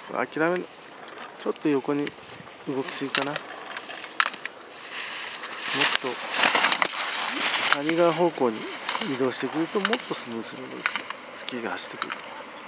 さあ諦めちょっと横に動きすぎかな。もっと谷川方向に移動してくるともっとスムーズに動いてスキーが走ってくると思います。